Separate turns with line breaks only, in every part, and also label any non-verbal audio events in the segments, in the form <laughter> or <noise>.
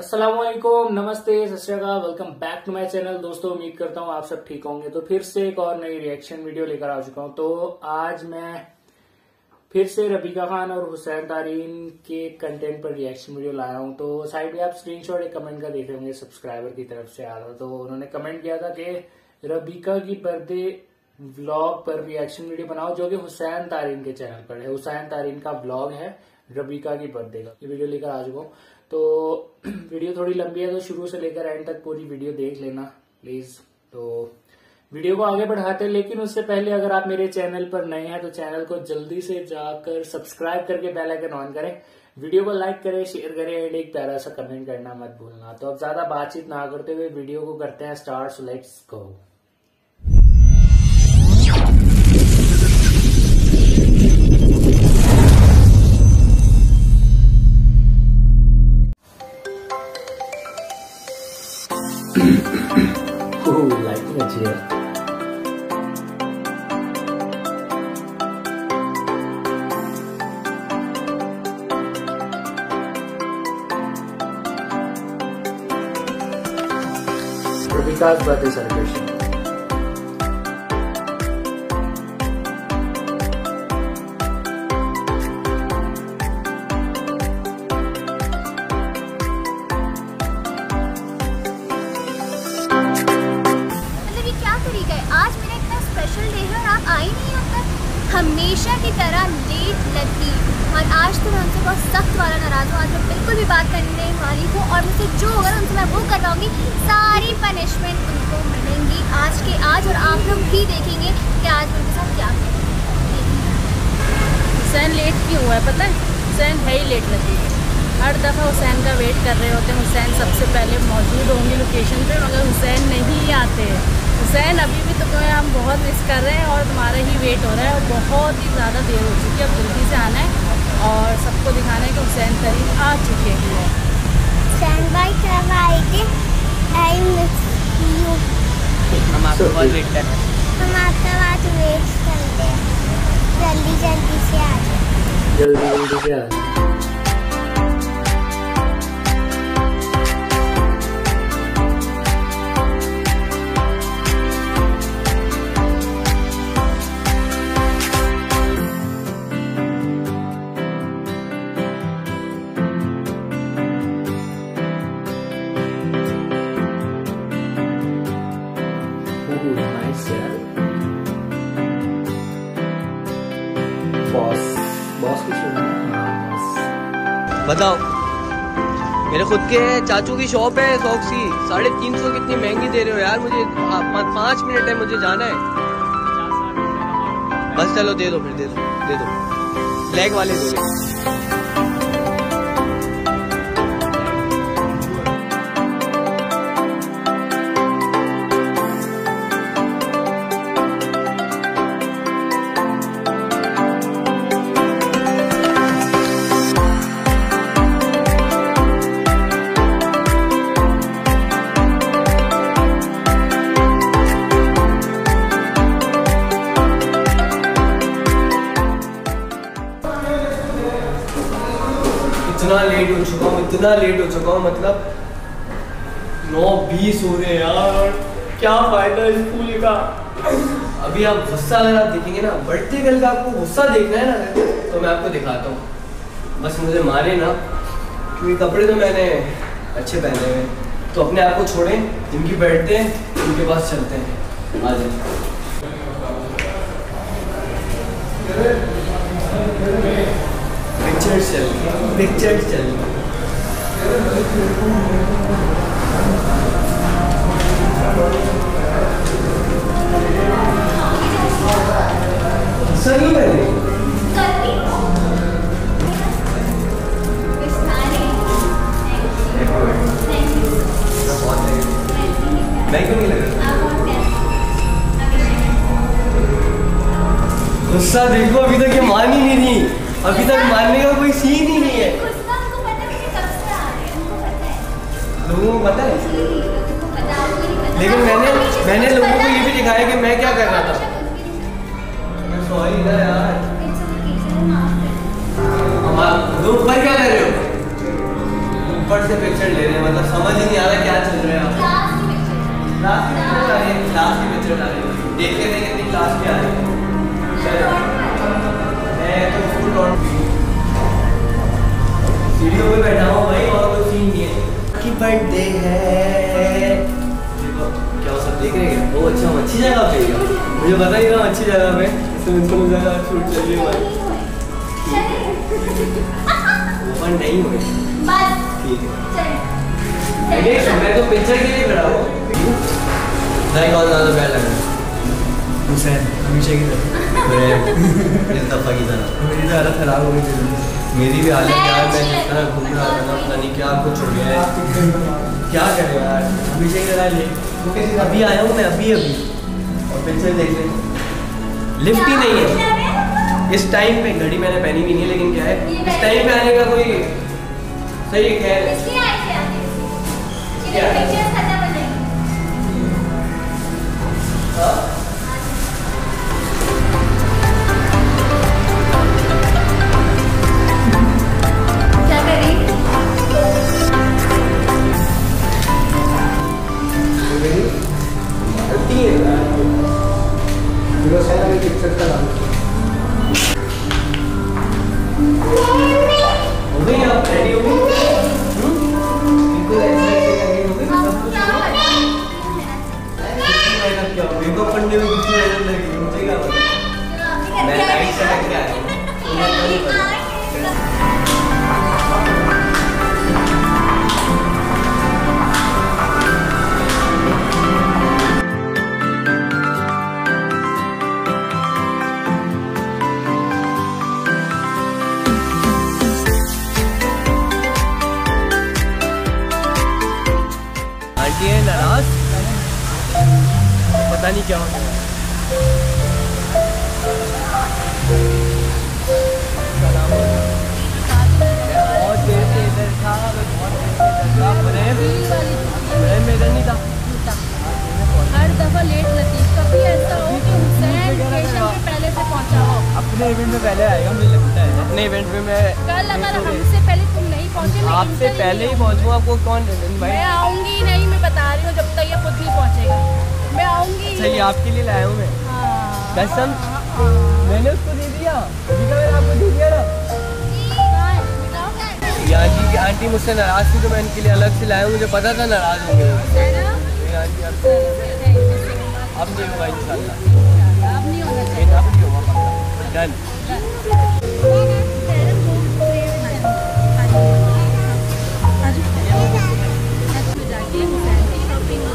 असलम नमस्ते सत welcome back to my channel दोस्तों, उम्मीद करता हूँ आप सब ठीक होंगे। तो फिर से एक और नई रिएक्शन वीडियो लेकर आ चुका हूँ। तो आज मैं फिर से रबीका खान और हुसैन तारीन के कंटेंट पर रिएक्शन वीडियो लाया हूँ। तो साइड में आप स्क्रीनशॉट एक कमेंट का देख रहे होंगे सब्सक्राइबर की तरफ़ से आया। था तो उन्होंने कमेंट किया था कि रबीका की बर्थडे व्लॉग पर रिएक्शन वीडियो बनाओ, जो कि हुसैन तारीन के चैनल पर है। हुसैन तारीन का व्लॉग है रबीका की बर्थडे का। ये वीडियो लेकर आ चुका हूँ। तो वीडियो थोड़ी लंबी है तो शुरू से लेकर एंड तक पूरी वीडियो देख लेना प्लीज़ तो वीडियो को आगे बढ़ाते हैं, लेकिन उससे पहले अगर आप मेरे चैनल पर नए हैं तो चैनल को जल्दी से जाकर सब्सक्राइब करके बेल आइकन ऑन करें। वीडियो को लाइक करें शेयर करें एंड एक प्यारा सा कमेंट करना मत भूलना। तो अब ज़्यादा बातचीत ना करते हुए वीडियो को करते हैं start let's go Ooh, lighting अच्छी है Rubika's birthday celebration.
मैं वो करवाऊँगी। सारी पनिशमेंट उनको मिलेंगी आज के आज और आप लोग भी देखेंगे कि आज उनके साथ क्या
हुसैन लेट क्यों हुआ है पता है? हुसैन है ही लेट लगी हर दफ़ा हुसैन का वेट कर रहे होते हैं। हुसैन सबसे पहले मौजूद होंगे लोकेशन पे, मगर हुसैन नहीं आते हैं। हुसैन अभी भी तो तुम्हें हम बहुत मिस कर रहे हैं और तुम्हारा ही वेट हो रहा है और बहुत ही ज़्यादा देर हो चुकी है। अब जल्दी से आना है और सबको दिखाना है कि हुसैन करीब आ चुके हैं।
स्टैंड बाय कब आई मिस यू
हम आपको बहुत वेट कर रहे हैं
हम आपका बात वेट करते हैं जल्दी जल्दी से आ जाए
जल्दी जल्दी से आ
बताओ। मेरे खुद के चाचू की शॉप है सॉक्सी साढ़े तीन सौ कितनी महँगी दे रहे हो यार मुझे। पाँच मिनट है मुझे जाना है। बस चलो दे दो फिर, दे दो दे दो। ब्लैक वाले दे। इतना लेट हो चुका हूँ मतलब नौ बीस हो रहे यार। क्या फ़ायदा इस स्कूल का? अभी आप गुस्सा अगर आप देखेंगे ना बढ़ते गर्ल का आपको गुस्सा देखना है ना तो मैं आपको दिखाता हूँ। बस मुझे मारे ना, क्योंकि कपड़े तो मैंने अच्छे पहने हुए तो अपने आप को छोड़ें, जिनकी बैठते हैं, उनके पास चलते हैं। आ जाए पिक्चर चल पिक्चर चल सही नहीं लगा गुस्सा देखो, अभी तक ये मान ही नहीं रही अभी तक मानने का कोई सीन ही नहीं मैंने लोगों को ये भी दिखाया कि मैं क्या कर रहा था। सॉरी ना यार। ऊपर क्या कर रहे हो? ऊपर से पिक्चर ले रहे हैं मतलब समझ ही नहीं आ रहा क्या चल रहा है
क्लास की
क्लास की पिक्चर आ रही है क्लास की पिक्चर आ रही है। देख हैं कितनी क्लास की आ रही है मैं तो फुल ऑन सीढ़ियों पे बैठा हूँ भाई और कोई सीन नहीं है। की बर्थडे है। अच्छा जगह पे मुझे पता ही था अच्छी जगह पे इसमें मुझको जगह छूट रही है भाई ओपन नहीं
बस
ठीक है अरे मैं तो पिक्चर के लिए खड़ा हूँ नहीं कौन ज़्यादा प्यार लग रहा है
हमेशा की तरह
मेरे
मेरी तो हालत हो
मेरी भी हालत यार मैं जिस तरह घूम रहा था ना पता नहीं क्या कुछ हो गया है क्या करें यार
हमेशा की तरह ले
अभी आया हूँ मैं, अभी अभी। देख ले लिफ्ट ही नहीं है। इस टाइम पे घड़ी मैंने पहनी भी नहीं है लेकिन क्या है? इस टाइम पे आने का कोई सही खैर है? हो गई आप रेडी हो गई? पता नहीं क्या हो गया। बहुत देर से इधर था बहुत देर से इधर था। प्रेम प्रेम में इधर नहीं था।
हर दफ़ा लेट लतीफ कभी ऐसा हो कि हुसैन स्टेशन पे पहले से पहुँचा हो।
अपने इवेंट में पहले आएगा मुझे लगता है।
अपने इवेंट में मैं
कल अगर हमसे पहले तुम नहीं पहुँचे मैं
आपसे पहले ही
नहीं
पहुंचूँ आपको कौन भाई
मैं आऊँगी नहीं मैं बता रही हूँ जब तक ये खुद नहीं पहुंचेगा। मैं आऊँगी।
सही आपके लिए लाया हूँ मैं।
हाँ,
कसम।
हाँ, हाँ।
मैंने उसको दे दिया। मैंने आपको दे दिया ना।
कहाँ? बताओ।
ये आंटी की आंटी मुझसे नाराज़ थी तो मैं इनके लिए अलग से लाया हूँ। मुझे पता था नाराज़ होंगे
है।
आंटी अब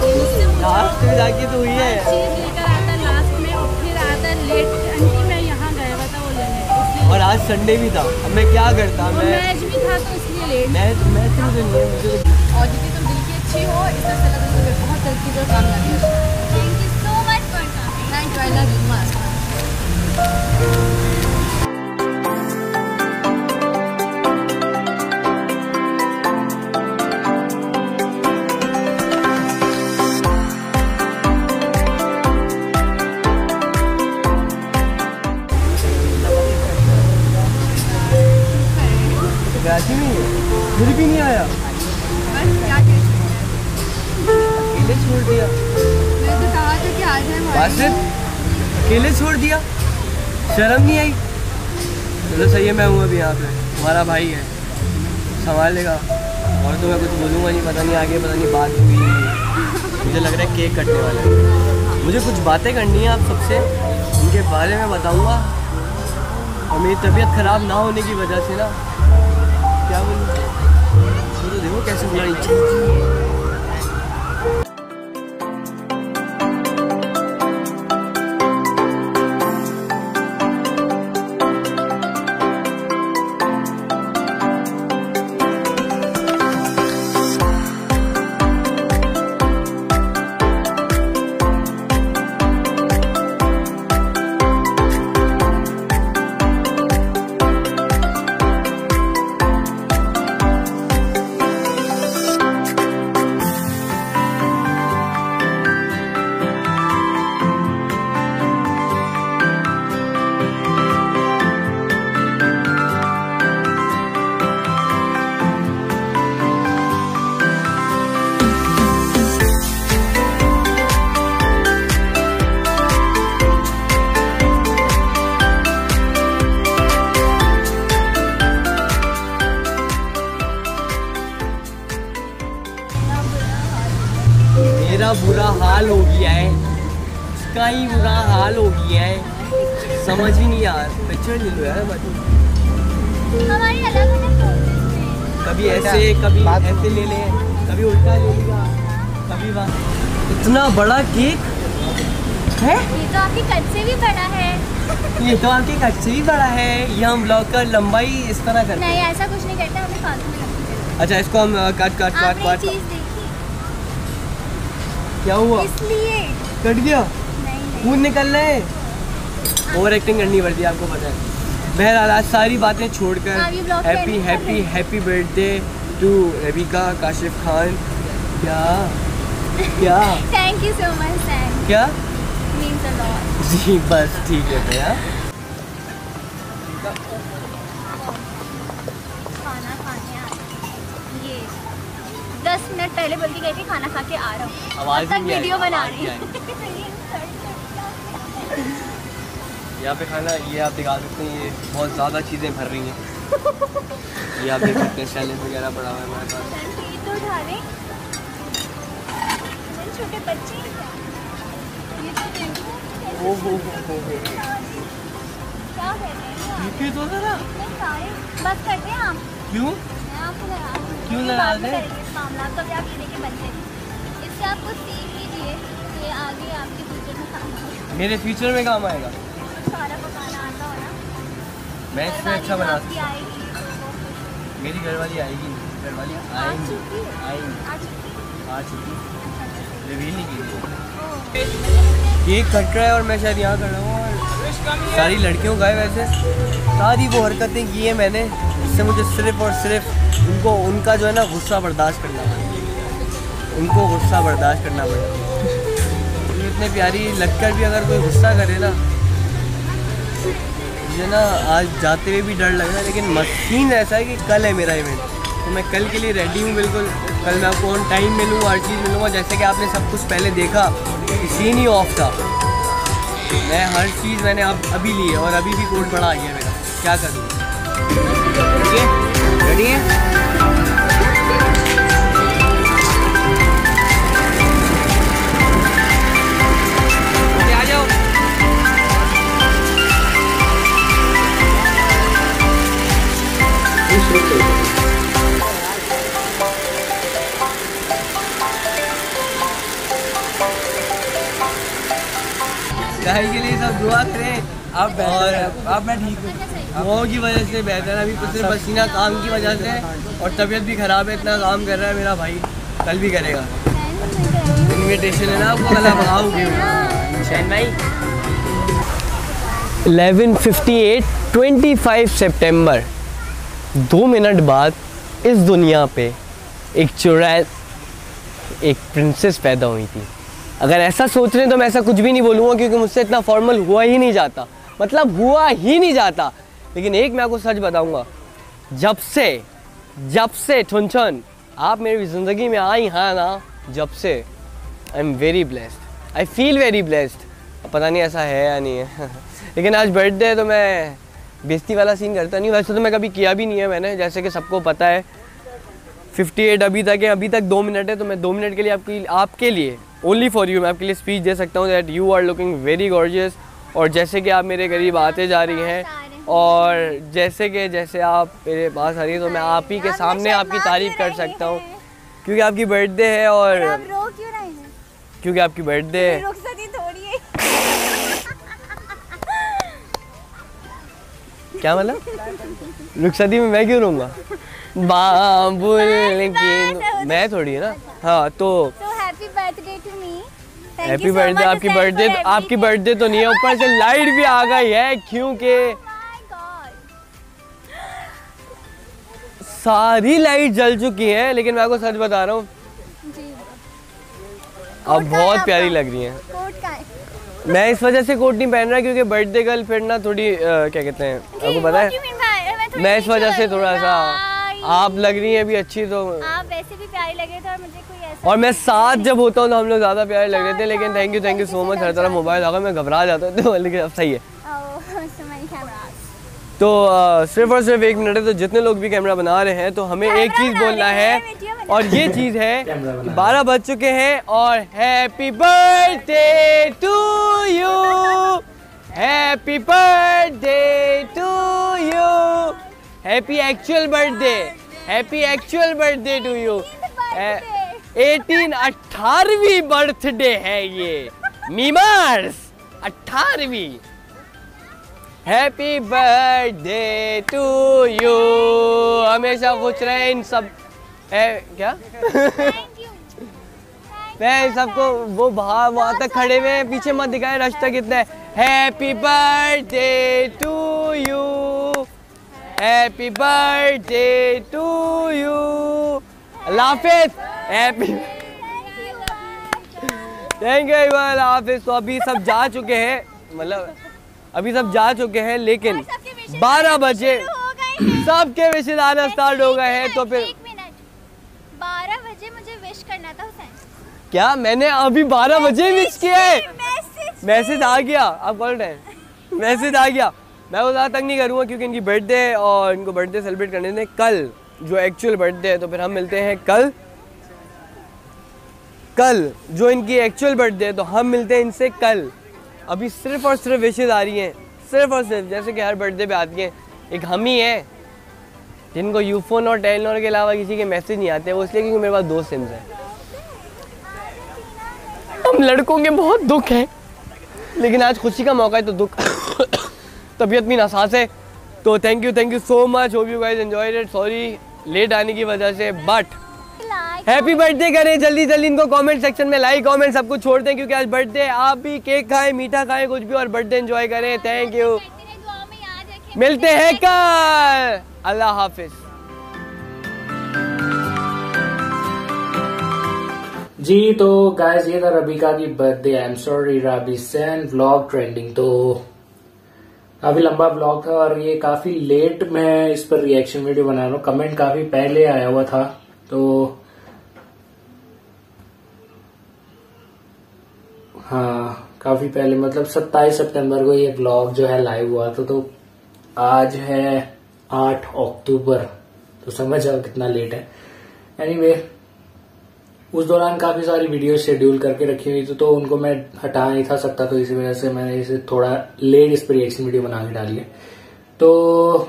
Thank you
लास्ट में जाके तो हुई है। और आज संडे भी था। अब मैं क्या करता? मैं
मैच भी था तो इसलिए लेट
मैं मैं तो मुझे नहीं मुझे तो
और जितनी तुम दिल की अच्छी हो इस तरह से लगा मुझे बहुत जल्दी जो काम लगे
thank you so much for coming
thank you I love you much
Wasif अकेले छोड़ दिया। शर्म नहीं आई। चलो सही है, मैं हूँ अभी यहाँ पे। हमारा भाई है। संभालेगा। और तो मैं कुछ बोलूँगा नहीं, पता नहीं आगे, पता नहीं बात हुई मुझे लग रहा है केक कटने वाला है। मुझे कुछ बातें करनी है आप सबसे। उनके बारे में बताऊँगा। और मेरी तबीयत ख़राब ना होने की वजह से ना। क्या बोलूँ? तो देखो कैसे बुलाई इसका ही बुरा हाल हो गया है। समझ ही नहीं आ रहा। पिक्चर ले लो यार बाकी
हमारी अलग अलग
कभी ऐसे कभी ऐसे ले लें कभी उल्टा ले लिया कभी वहाँ। इतना बड़ा केक है?
ये तो आपकी कट से भी बड़ा है।
ये तो आपके कट से भी बड़ा है। ये हम ब्लॉग का लंबाई इस तरह करते
नहीं ऐसा कुछ नहीं करता हमें फालतू में
अच्छा इसको हम काट काट काट काट
चीज़ देखी।
क्या हुआ?
इसलिए।
कट गया? खून निकल रहे हैं। ओवर एक्टिंग करनी पड़ती है आपको पता है। बहरहाल आज सारी बातें छोड़कर happy happy happy birthday to Rabika Kashif Khan क्या? क्या?
थैंक यू सो मच
क्या?
अ
जी बस ठीक है भैया।
दस मिनट पहले बोल के गई थी खाना खा के आ रहा हूँ। तक वीडियो बना रही
हूँ। <laughs> यहाँ पे खाना ये आप दिखा सकते हैं ये बहुत ज़्यादा चीज़ें भर रही हैं। <laughs> ये आप देख सकते हैं सैलेड वगैरह पड़ा हुआ है हमारे पास।
तो छोटे बच्चे ये तो देखो
ओ हो हो हो हो।
क्या हैं?
तो ज़रा
बस करते हैं आप?
क्यों?
मैं आपको
क्यों
इस मामला अभी आप ये देखिए बच्चे इससे आप कुछ सीख लीजिए आगे आपके फ्यूचर में काम
मेरे फ्यूचर में काम आएगा।
सारा पकाना आता हो ना।
मैं अच्छा बना हूँ मेरी घरवाली आएगी घरवाली आएँगी आएँगी
आ चुकी
चुकी
अच्छा, अच्छा,
रिवील नहीं की केक कट रहा है और मैं शायद यहाँ कर रहा हूँ और सारी लड़कियों का है वैसे। सारी वो हरकतें की हैं मैंने इससे मुझे सिर्फ़ और सिर्फ़ उनको उनका जो है ना गुस्सा बर्दाश्त करना पड़ा। उनको गुस्सा बर्दाश्त करना पड़ा। ये इतने प्यारी लगकर भी अगर कोई गुस्सा करे ना मुझे ना आज जाते हुए भी डर लग रहा है, लेकिन मशीन ऐसा है कि कल है मेरा इवेंट तो मैं कल के लिए रेडी हूँ बिल्कुल। कल मैं आपको ऑन टाइम मिलूँगा, हर चीज़ मिलूँगा, जैसे कि आपने सब कुछ पहले देखा सीन ही ऑफ़ था। मैं हर चीज़ मैंने अब, अभी ली है और अभी भी कोड बड़ा आ गया मेरा। क्या करूँ? ठीक है रेडी है? गाय के लिए सब दुआ करें।
आप हैं। आप मैं ठीक हूँ।
अच्छा,
की वजह से बेहतर अभी सिर्फ़ पसीना काम की वजह से और तबीयत भी ख़राब है इतना काम कर रहा है मेरा भाई। कल भी करेगा। इन्विटेशन है ना आपको कल आप आओगे शैन भाई 11:58 25 सितंबर दो मिनट बाद इस दुनिया पे एक चुड़ैल एक प्रिंसेस पैदा हुई थी। अगर ऐसा सोच रहे हैं तो मैं ऐसा कुछ भी नहीं बोलूँगा क्योंकि मुझसे इतना फॉर्मल हुआ ही नहीं जाता। मतलब हुआ ही नहीं जाता। लेकिन एक मैं आपको सच बताऊँगा, जब से जब से छुन आप मेरी ज़िंदगी में आई हाँ ना, जब से I am very blessed I feel very blessed पता नहीं ऐसा है या नहीं है। <laughs> लेकिन आज बर्थडे है तो मैं बेइज्जती वाला सीन करता नहीं वैसे तो मैं कभी किया भी नहीं है मैंने जैसे कि सबको पता है। 58 अभी तक है अभी तक दो मिनट है तो मैं दो मिनट के लिए आपकी आपके लिए ओनली फॉर यू मैं आपके लिए स्पीच दे सकता हूँ that you are looking very gorgeous और जैसे कि आप मेरे करीब आते जा रही हैं और जैसे कि जैसे आप मेरे पास आ रही हैं तो मैं आप ही के सामने आपकी तारीफ़ कर सकता हूँ? क्योंकि आपकी बर्थडे है और क्योंकि आपकी बर्थडे है? क्या मतलब? रुखसती में मैं क्यों रहूँगा? बाबुल मैं थोड़ी है ना? हाँ तो
हैप्पी बर्थडे टू
बर्थडे आपकी बर्थडे आपकी बर्थडे तो नहीं है ऊपर से लाइट भी आ गई है क्योंकि सारी लाइट जल चुकी है लेकिन मैं आपको सच बता रहा हूँ। अब बहुत प्यारी लग रही है। मैं इस वजह से कोट नहीं पहन रहा क्योंकि बर्थडे गर्ल फिर ना थोड़ी अ, क्या कहते हैं आपको पता है? मैं इस वजह से थोड़ा सा आप लग रही हैं अभी अच्छी तो।
आप वैसे भी प्यारे लग रहे थे और मुझे कोई ऐसा
और मैं साथ जब होता हूँ तो हम लोग ज़्यादा प्यारे लग रहे थे लेकिन thank you thank you so much हर तरफ़ मोबाइल आ गया मैं घबरा जाता था <laughs> लेकिन अब सही है. तो आ, सिर्फ़ और सिर्फ़ एक मिनट है तो जितने लोग भी कैमरा बना रहे हैं तो हमें एक चीज़ बोलना है और ये चीज़ है बारह बज चुके हैं और happy birthday to you happy birthday to you happy actual birthday happy actual birthday to you eighteen अठारहवीं बर्थडे है ये. मीमार्स अठारहवीं. हैप्पी बर्थडे टू यू हमेशा खुश रहे इन सब. है क्या?
थैंक यू
मैं सबको वो बाहर वहाँ तक खड़े हुए हैं। पीछे मत दिखाए रास्ता कितना है। Happy birthday to you happy birthday to you Hafiz. Happy thank you Hafiz. तो अभी सब जा चुके हैं। मतलब अभी सब जा चुके हैं लेकिन 12 बजे सबके रिश्तेदार स्टार्ट हो गए हैं तो फिर
एक मिनट बारह बजे मुझे विश करना था हुसैन
क्या मैंने अभी 12 बजे विश किया है?
मैसेज
मैसेज आ गया आप कौन रहे मैसेज आ गया। मैं वो ज़्यादा तंग नहीं करूँगा क्योंकि इनकी बर्थडे है और इनको बर्थडे सेलिब्रेट करने दें कल जो एक्चुअल बर्थडे है तो फिर हम मिलते हैं कल। कल जो इनकी एक्चुअल बर्थडे है तो हम मिलते हैं इनसे कल। अभी सिर्फ़ और सिर्फ़ विशेज आ रही हैं। सिर्फ़ और सिर्फ़ जैसे कि हर बर्थडे पे आती हैं। एक हम ही हैं जिनको यूफोन और टेलनोर के अलावा किसी के मैसेज नहीं आते वो इसलिए क्योंकि मेरे पास दो सिम्स हैं। हम लड़कों के बहुत दुख है। लेकिन आज खुशी का मौका है तो दुख। तबीयत भी नासाज है। तो thank you thank you so much hope you guys enjoyed it sorry late आने की वजह से बट हैप्पी बर्थडे करें। जल्दी जल्दी इनको कमेंट सेक्शन में लाइक कमेंट सब कुछ छोड़ दें क्योंकि आज बर्थडे आप भी केक खाएँ मीठा खाएँ कुछ भी और बर्थडे एंजॉय करें। थैंक यू मिलते हैं कल। अल्लाह हाफिज।
जी तो गाइस ये था रबिका की बर्थडे आई एम सॉरी राबी सैन व्लॉग ट्रेंडिंग तो काफ़ी लंबा व्लॉग था और ये काफ़ी लेट मैं इस पर रिएक्शन वीडियो बना रहा हूँ। कमेंट काफ़ी पहले आया हुआ था तो हाँ काफ़ी पहले मतलब 27 सितंबर को ये व्लॉग जो है लाइव हुआ था तो आज है 8 अक्टूबर तो समझ जाओ कितना लेट है। एनीवे anyway, उस दौरान काफ़ी सारी वीडियो शेड्यूल करके रखी हुई थी तो उनको मैं हटा नहीं था सकता तो इसी वजह से मैंने इसे थोड़ा लेट इस पर रिएक्शन वीडियो बना के डाली है। तो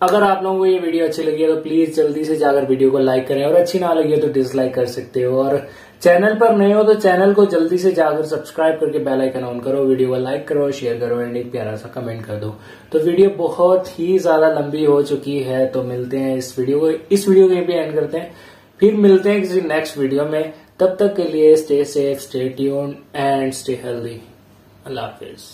अगर आप लोगों को ये वीडियो अच्छी लगी है तो प्लीज़ जल्दी से जाकर वीडियो को लाइक करें, और अच्छी ना लगी है तो डिसलाइक कर सकते हो, और चैनल पर नए हो तो चैनल को जल्दी से जाकर सब्सक्राइब करके बेल आइकन ऑन करो वीडियो को लाइक करो शेयर करो एंड एक प्यारा सा कमेंट कर दो। तो वीडियो बहुत ही ज़्यादा लंबी हो चुकी है तो मिलते हैं इस वीडियो को, इस वीडियो को भी एंड करते हैं। फिर मिलते हैं किसी नेक्स्ट वीडियो में। तब तक के लिए stay safe stay tune and stay healthy Allah Hafiz.